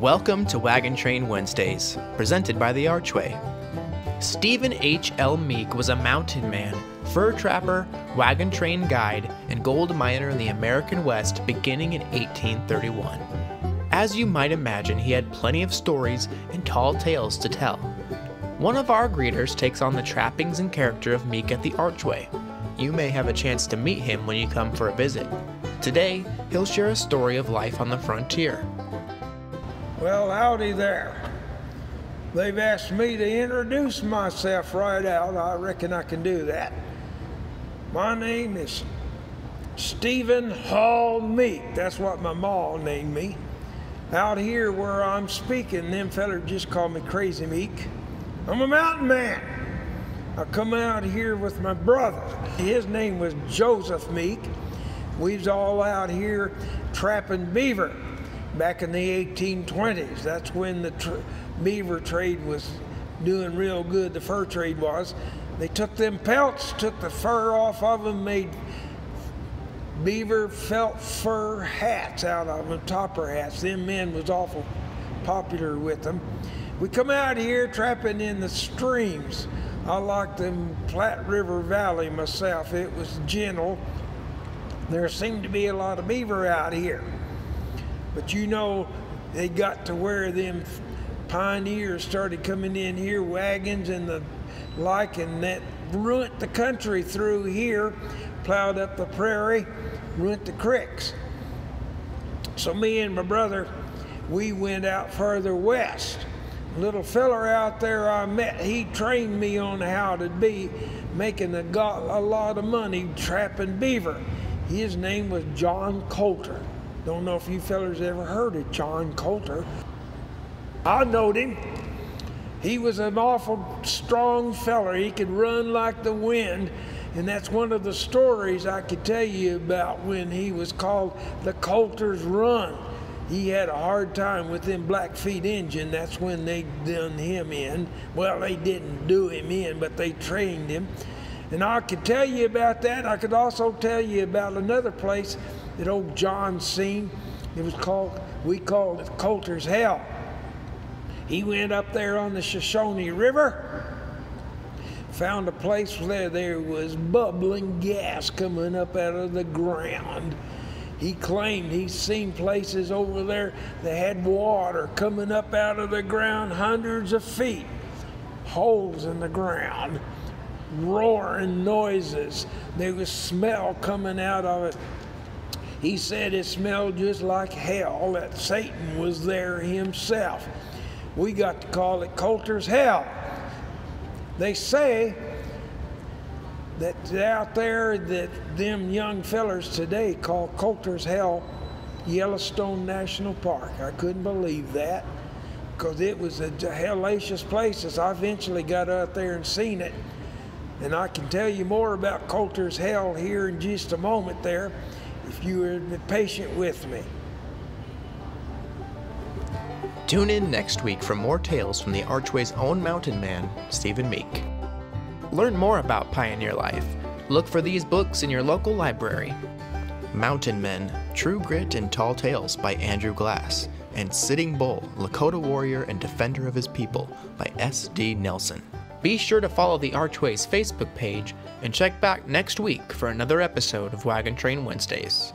Welcome to Wagon Train Wednesdays, presented by The Archway. Stephen H. L. Meek was a mountain man, fur trapper, wagon train guide, and gold miner in the American West beginning in 1831. As you might imagine, he had plenty of stories and tall tales to tell. One of our greeters takes on the trappings and character of Meek at the Archway. You may have a chance to meet him when you come for a visit. Today, he'll share a story of life on the frontier. Well, howdy there. They've asked me to introduce myself right out. I reckon I can do that. My name is Stephen Hall Meek. That's what my ma named me. Out here where I'm speaking, them fellers just call me Crazy Meek. I'm a mountain man. I come out here with my brother. His name was Joseph Meek. We was all out here trapping beaver back in the 1820s. That's when the tr- beaver trade was doing real good, the fur trade was. They took them pelts, took the fur off of them, made beaver felt fur hats out of them, topper hats. Them men was awful popular with them. We come out here trapping in the streams. I like them Platte River Valley myself. It was gentle. There seemed to be a lot of beaver out here. But you know, they got to where them pioneers started coming in here, wagons and the like, and that ruined the country through here, plowed up the prairie, ruined the creeks. So me and my brother, we went out further west. Little feller out there I met, he trained me on how to be making a, a lot of money trapping beaver. His name was John Colter. Don't know if you fellers ever heard of John Colter. I knowed him. He was an awful strong feller. He could run like the wind. And that's one of the stories I could tell you about when he was called the Colter's Run. He had a hard time with them Blackfeet Injun. That's when they done him in. Well, they didn't do him in, but they trained him. And I could tell you about that. I could also tell you about another place that old John seen. It was called, we called it Colter's Hell. He went up there on the Shoshone River, found a place where there was bubbling gas coming up out of the ground. He claimed he's seen places over there that had water coming up out of the ground hundreds of feet, holes in the ground, roaring noises. There was smell coming out of it. He said it smelled just like hell, that Satan was there himself. We got to call it Colter's Hell. They say that out there that them young fellers today call Colter's Hell Yellowstone National Park. I couldn't believe that because it was a hellacious place as I eventually got out there and seen it. And I can tell you more about Colter's Hell here in just a moment there if you are patient with me. Tune in next week for more tales from the Archway's own mountain man, Stephen Meek. Learn more about pioneer life. Look for these books in your local library. Mountain Men, True Grit and Tall Tales by Andrew Glass, and Sitting Bull, Lakota Warrior and Defender of His People by S.D. Nelson. Be sure to follow the Archways Facebook page and check back next week for another episode of Wagon Train Wednesdays.